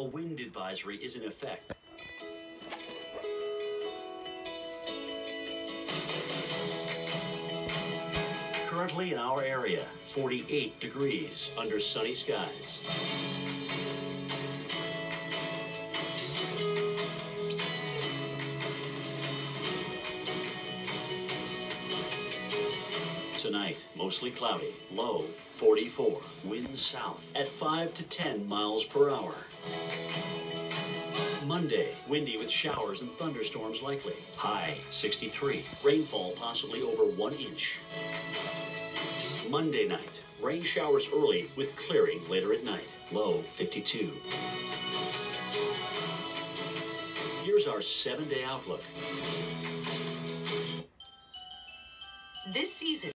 a wind advisory is in effect. Currently in our area, 48 degrees under sunny skies. Tonight, mostly cloudy, low 44, winds south at 5 to 10 miles per hour. Monday, windy with showers and thunderstorms likely, high 63, rainfall possibly over 1 inch. Monday night, rain showers early with clearing later at night, low 52. Here's our seven day outlook. This season,